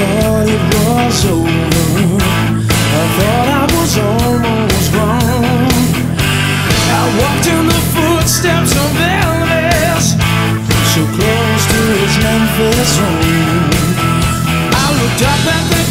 was over. I thought I was almost. I walked in the footsteps of Elvis, so close to his Memphis home. I looked up at the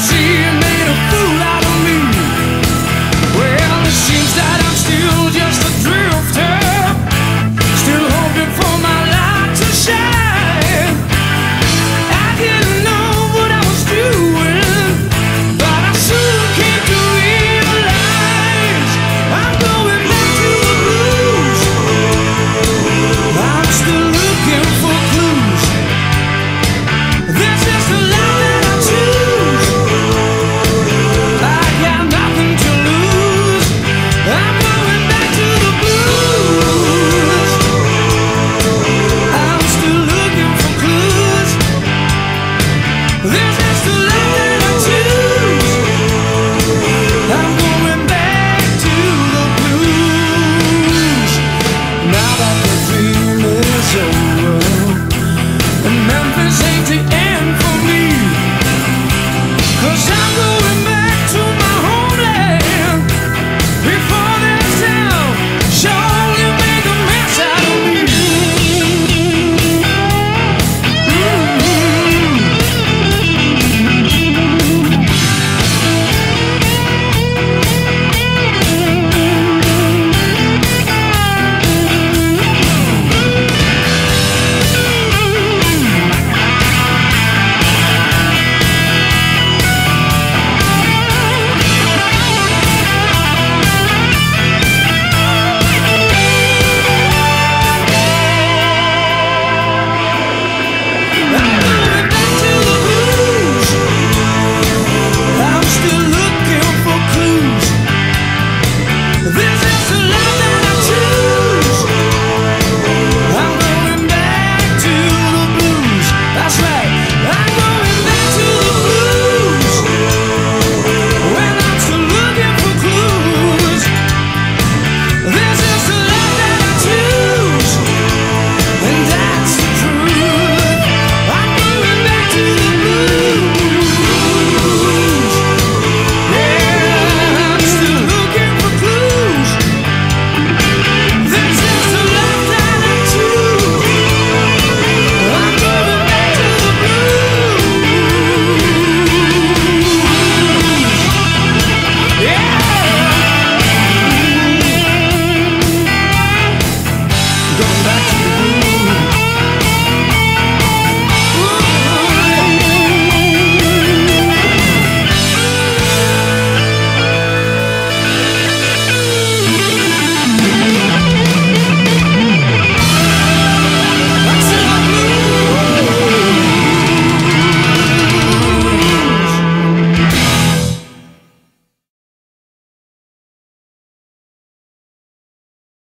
assim.